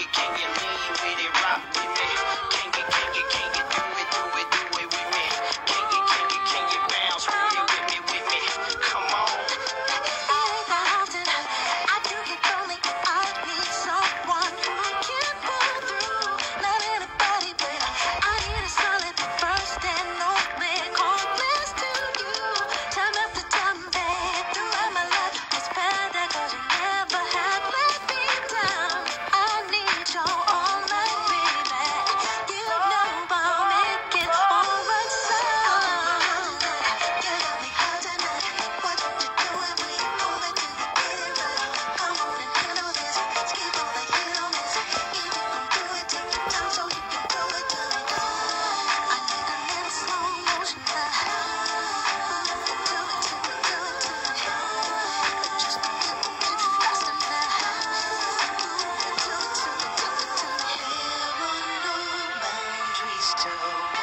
Can you lean with it, rock with me? 最。